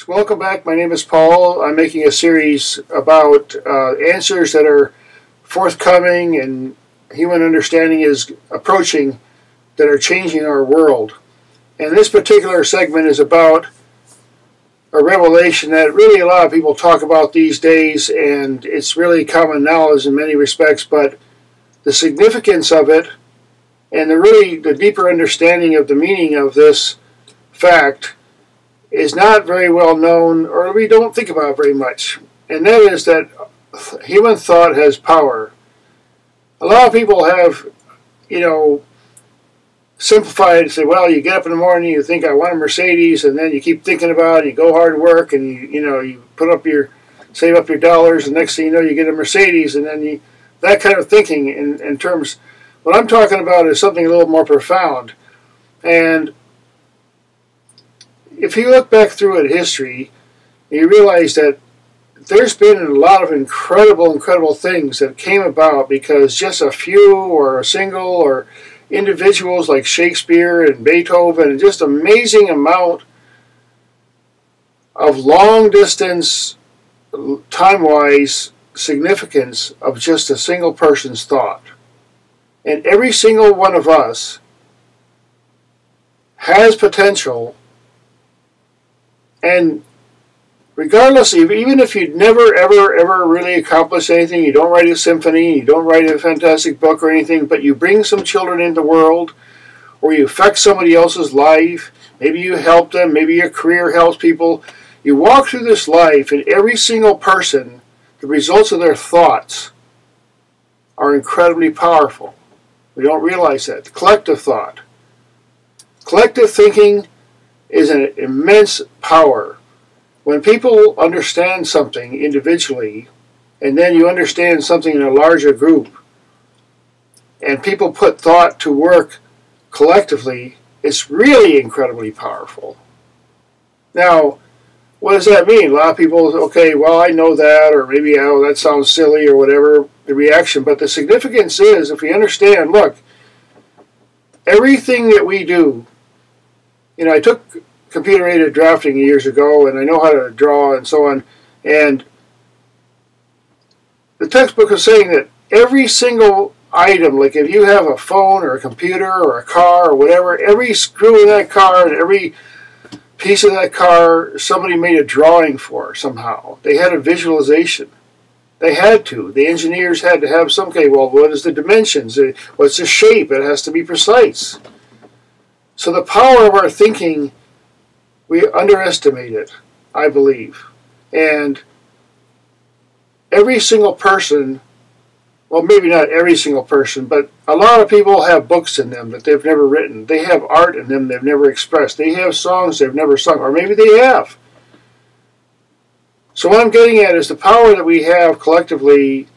So welcome back. My name is Paul. I'm making a series about uh, answers that are forthcoming and human understanding is approaching that are changing our world. And this particular segment is about a revelation that really a lot of people talk about these days, and it's really common knowledge in many respects, but the significance of it and the really the deeper understanding of the meaning of this fact is not very well known or we don't think about very much. And that is that human thought has power. A lot of people have, you know, simplified and say, well, you get up in the morning, you think I want a Mercedes, and then you keep thinking about it, you go hard work, and you, you know, you put up your, save up your dollars, and next thing you know, you get a Mercedes, and then you, that kind of thinking in, in terms, what I'm talking about is something a little more profound. And if you look back through at history, you realize that there's been a lot of incredible, incredible things that came about because just a few or a single or individuals like Shakespeare and Beethoven and just amazing amount of long distance time-wise significance of just a single person's thought. And every single one of us has potential and regardless, even if you'd never, ever, ever really accomplish anything, you don't write a symphony, you don't write a fantastic book or anything, but you bring some children into the world, or you affect somebody else's life, maybe you help them, maybe your career helps people. You walk through this life, and every single person, the results of their thoughts are incredibly powerful. We don't realize that. Collective thought. Collective thinking is an immense power. When people understand something individually, and then you understand something in a larger group, and people put thought to work collectively, it's really incredibly powerful. Now, what does that mean? A lot of people, okay, well, I know that, or maybe, oh, that sounds silly, or whatever the reaction. But the significance is, if we understand, look, everything that we do you know, I took computer aided drafting years ago and I know how to draw and so on. And the textbook is saying that every single item, like if you have a phone or a computer or a car or whatever, every screw in that car and every piece of that car, somebody made a drawing for somehow. They had a visualization. They had to. The engineers had to have some kind. Well, what is the dimensions? What's the shape? It has to be precise. So the power of our thinking, we underestimate it, I believe. And every single person, well, maybe not every single person, but a lot of people have books in them that they've never written. They have art in them they've never expressed. They have songs they've never sung, or maybe they have. So what I'm getting at is the power that we have collectively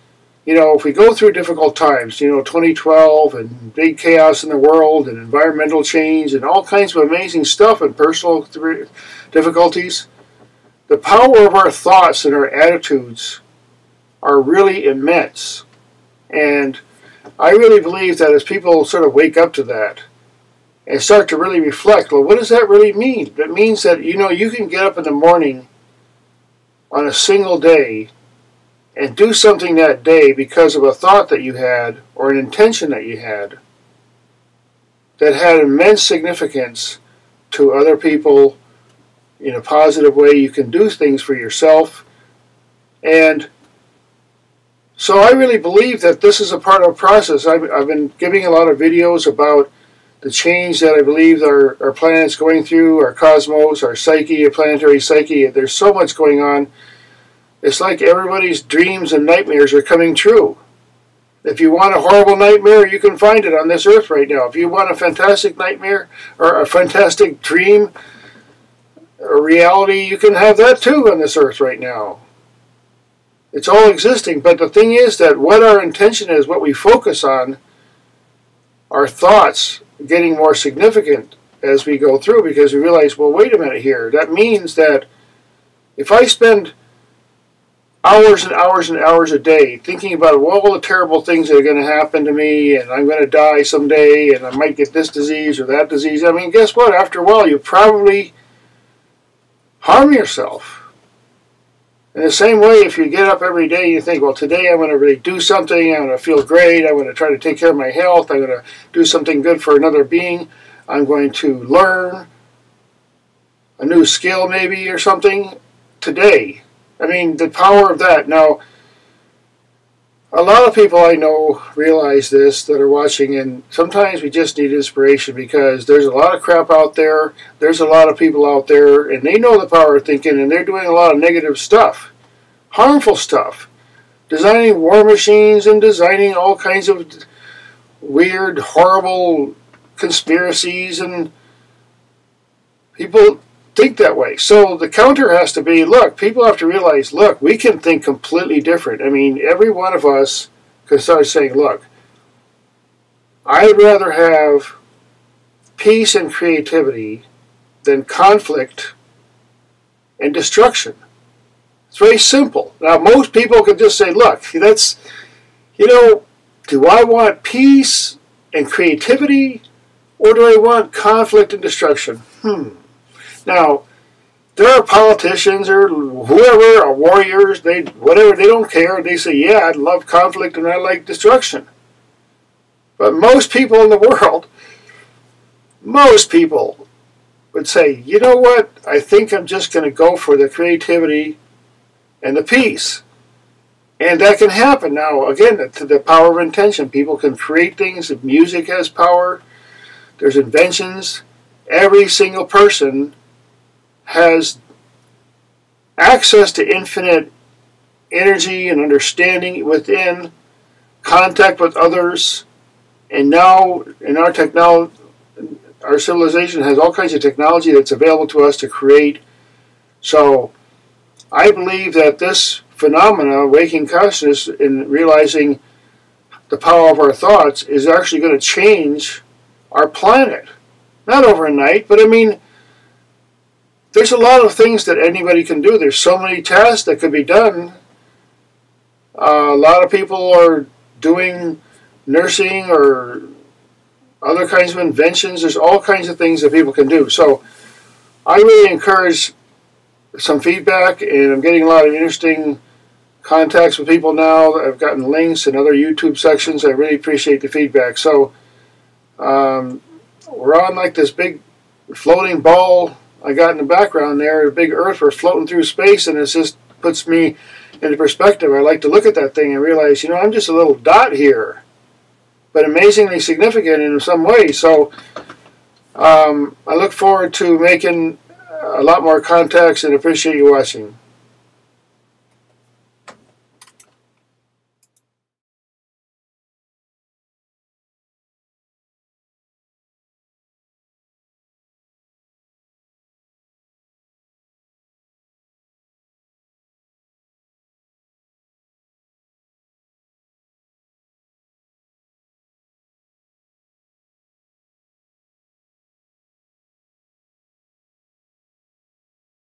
you know, if we go through difficult times, you know, 2012 and big chaos in the world and environmental change and all kinds of amazing stuff and personal difficulties, the power of our thoughts and our attitudes are really immense. And I really believe that as people sort of wake up to that and start to really reflect, well, what does that really mean? It means that, you know, you can get up in the morning on a single day and do something that day because of a thought that you had or an intention that you had that had immense significance to other people in a positive way. You can do things for yourself. And so I really believe that this is a part of a process. I've, I've been giving a lot of videos about the change that I believe our, our planet's going through, our cosmos, our psyche, our planetary psyche. There's so much going on it's like everybody's dreams and nightmares are coming true. If you want a horrible nightmare, you can find it on this earth right now. If you want a fantastic nightmare or a fantastic dream or reality, you can have that too on this earth right now. It's all existing, but the thing is that what our intention is, what we focus on, our thoughts getting more significant as we go through because we realize, well, wait a minute here. That means that if I spend hours and hours and hours a day thinking about all the terrible things that are going to happen to me and I'm going to die someday and I might get this disease or that disease. I mean, guess what? After a while, you probably harm yourself. In the same way, if you get up every day and you think, well, today I'm going to really do something, I'm going to feel great, I'm going to try to take care of my health, I'm going to do something good for another being, I'm going to learn a new skill maybe or something today. I mean, the power of that. Now, a lot of people I know realize this that are watching, and sometimes we just need inspiration because there's a lot of crap out there. There's a lot of people out there, and they know the power of thinking, and they're doing a lot of negative stuff, harmful stuff, designing war machines and designing all kinds of weird, horrible conspiracies, and people think that way. So the counter has to be look, people have to realize look, we can think completely different. I mean, every one of us can start saying, look, I'd rather have peace and creativity than conflict and destruction. It's very simple. Now, most people can just say, look, that's, you know, do I want peace and creativity or do I want conflict and destruction? Hmm. Now, there are politicians or whoever, or warriors, they whatever, they don't care. They say, yeah, I love conflict and I like destruction. But most people in the world, most people would say, you know what, I think I'm just going to go for the creativity and the peace. And that can happen. Now, again, to the power of intention. People can create things. Music has power. There's inventions. Every single person has access to infinite energy and understanding within, contact with others, and now in our technology, our civilization has all kinds of technology that's available to us to create. So, I believe that this phenomena, waking consciousness, and realizing the power of our thoughts, is actually going to change our planet. Not overnight, but I mean, there's a lot of things that anybody can do. There's so many tasks that could be done. Uh, a lot of people are doing nursing or other kinds of inventions. There's all kinds of things that people can do. So I really encourage some feedback, and I'm getting a lot of interesting contacts with people now. I've gotten links and other YouTube sections. I really appreciate the feedback. So um, we're on like this big floating ball I got in the background there, a big Earth, we're floating through space, and it just puts me into perspective. I like to look at that thing and realize, you know, I'm just a little dot here, but amazingly significant in some way. So um, I look forward to making a lot more contacts and appreciate you watching.